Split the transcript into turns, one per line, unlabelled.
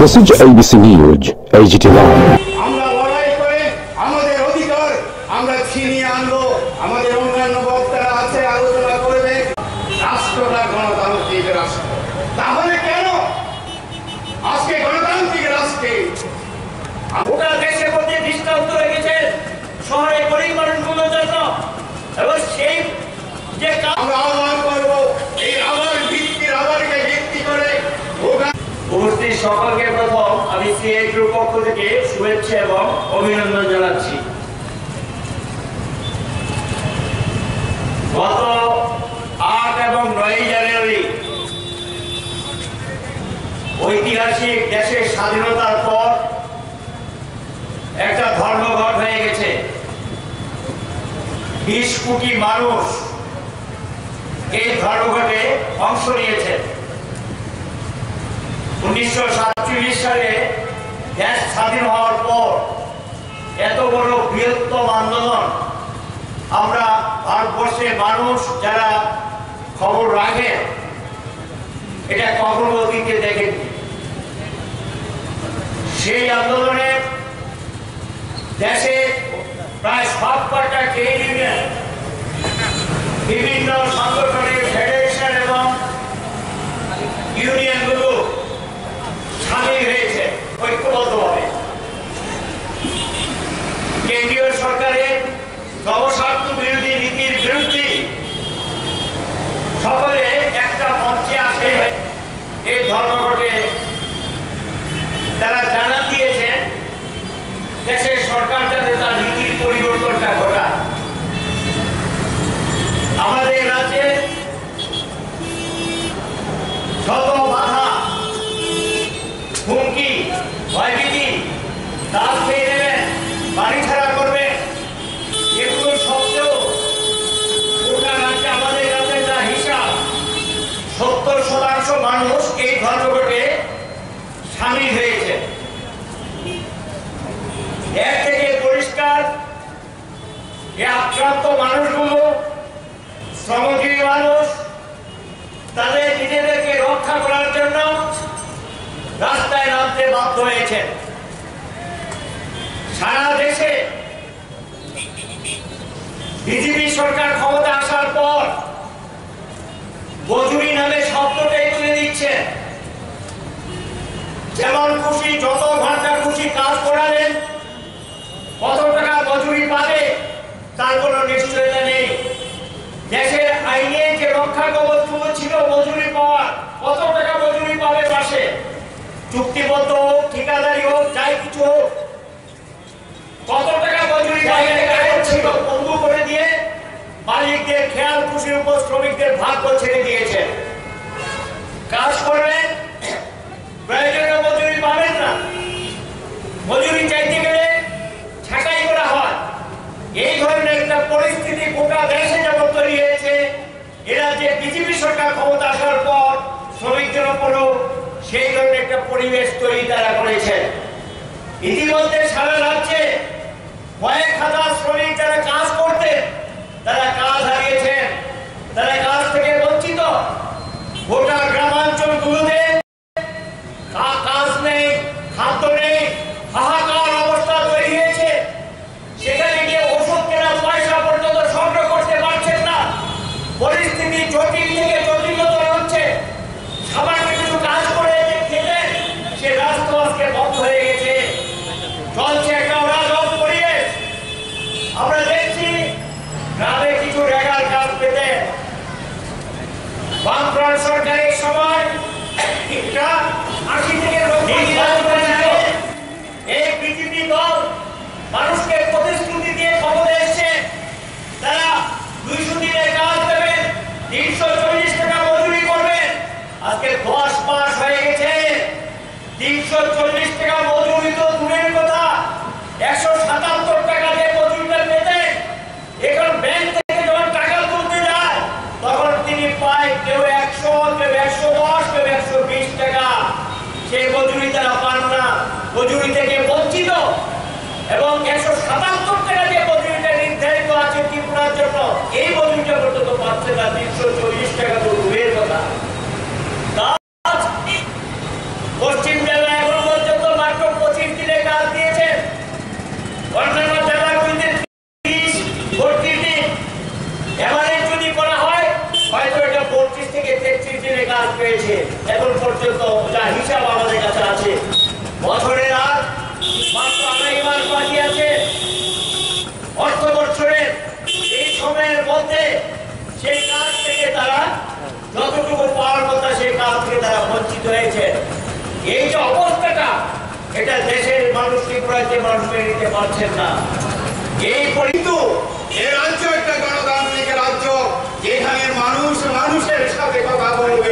Decide ABC News,
é editorial. থেকে শুভেচ্ছা এবং অভিনন্দন জানাচ্ছি। গত আট এবং নয় জানুয়ারি ঐতিহাসিক দেশের স্বাধীনতার পর একটা ধর্মঘট হয়ে গেছে। বিশ কোটি মানুষ এই ধর্মঘটে অংশ নিয়েছে উনিশশো সাতচল্লিশ সালে দেশ স্বাধীন হওয়ার পর এত বড় বৃহত্তম আন্দোলন আমরা ভারতবর্ষের মানুষ যারা খবর রাখে, এটা কখনো অতীতে দেখেনি। সেই আন্দোলনে দেশে প্রায় সব কটা ট্রেড ইউনিয়ন কেন্দ্রীয় সরকারের বিরোধী নীতির বিরুদ্ধে সকলে একটা মঞ্চে আসে। এই ধর্মঘটে তারা জানান দিয়েছেন দেশের সরকার যাতে তার নীতির পরিবর্তনটা ঘটায় আমাদের রাজ্যে শত বাধা, হুমকি, ভয়ভীতি দাস পেয়ে নেবেন বাড়ি ছাড়া করবে এগুলো সত্ত্বেও গোটা রাজ্যে আমাদের রাজ্যে যা হিসাব সত্তর শতাংশ মানুষ এই ধর্মঘটে সামিল হয়েছে। এর থেকে পরিষ্কার আক্রান্ত মানুষগুলো শ্রমজীবী মানুষ, তাদের নিজেদেরকে রক্ষা করার জন্য রাস্তায় নামতে বাধ্য হয়েছে। সারা দেশে বিজেপি সরকার ক্ষমতা আসার পর মজুরি নামে শব্দটাই তুলে দিচ্ছে যেমন খুশি যত ঘণ্টা খুশি কাজ করালেন কত টাকা মজুরি পাবে তার কোনো নিশ্চয়তা নেই। দেশের আইনে যে রক্ষা কবচগুলো ছিল মজুরি পাওয়া কত টাকা মজুরি পাবে মাসে? চুক্তিবদ্ধ হোক ঠিকাদারি হোক যাই কিছু হোক কত টাকা মজুরি ছিল বন্ধু করে দিয়ে মালিকদের খেয়াল খুশির উপর শ্রমিকদের ভাগ্য ছেড়ে দিয়েছে কাজ করবেন প্রয়োজনীয় মজুরি পাবেন না মজুরি চাইতে গেলে ছাঁটাই করা হয় এই ধরনের একটা পরিস্থিতি গোটা দেশে যেমন তৈরি হয়েছে এরা যে বিজেপি সরকার ক্ষমতা আসার পর শ্রমিকদের উপরও সেই ধরনের একটা পরিবেশ তৈরি তারা করেছে। ইতিমধ্যে সারা রাজ্যে কয়েক হাজার শ্রমিক যারা কাজ করতেন তারা কাজ হারিয়েছেন তারা কাজ থেকে বঞ্চিত গোটা গ্রামাঞ্চলগুলোতে কা- কাজ নেই খাদ্য নেই হাহাকার অবস্থা তৈরি হয়েছে সেখানে গিয়ে ওষুধ কেনার পয়সা পর্যন্ত সংগ্রহ করতে পারছেন না পরিস্থিতি জটিল থেকে জটিলতর হচ্ছে সামান্য কিছু কাজ করে যে খেলেন সে রাস্তা আজকে বন্ধ হয়ে গেছে চলছে একটা অরাজক পরিবেশ আমরা দেখছি গ্রামে কিছু রেগার কাজ পেতে বামফ্রন্ট সরকারের একটা আশি থেকে নব্বই কাজ করেছিল এই বিজেপি দল মানুষকে প্রতিশ্রুতি দিয়ে ক্ষমতা এসছে। তারা দুইশো দিনের কাজ দেবেন তিনশো চল্লিশ টাকা মজুরি করবেন। আজকে দশ মাস হয়ে গেছে। তিনশো চল্লিশ টাকা মজুরি তো দূরের কথা। একশো সাতাত্তর টাকা দিয়ে মজুরিটা পেতেন এখন ব্যাংক থেকে যখন টাকা তুলতে যায় তখন তিনি পায় কেউ একশো কেউ একশো দশ কেউ একশো বিশ টাকা সেই মজুরি তারা পান না। মজুরি থেকে বঞ্চিত। এবং একশো সাতাত্তর টাকা যে মজুরিটা নির্ধারিত আছে ত্রিপুরার জন্য। এই মজুরিটা পর্যন্ত পাচ্ছে না। পেয়েছে। এখন পর্যন্ত যা হিসাব আমাদের কাছে আছে। বছরের আর মাত্র আড়াই মাস বাকি আছে। অর্থ বছরের এই সময়ের মধ্যে সেই কাজ থেকে তারা যতটুকু পাওয়ার কথা সেই কাজ থেকে তারা বঞ্চিত হয়েছে। এই যে অবস্থাটা, এটা দেশের মানুষ ত্রিপুরাজ্যের মানুষ মেনে নিতে পারছেন না। এই
কিন্তু এ রাজ্য একটা গণতান্ত্রিক রাজ্য, যেখানে মানুষ মানুষের সাথে কথা বলবে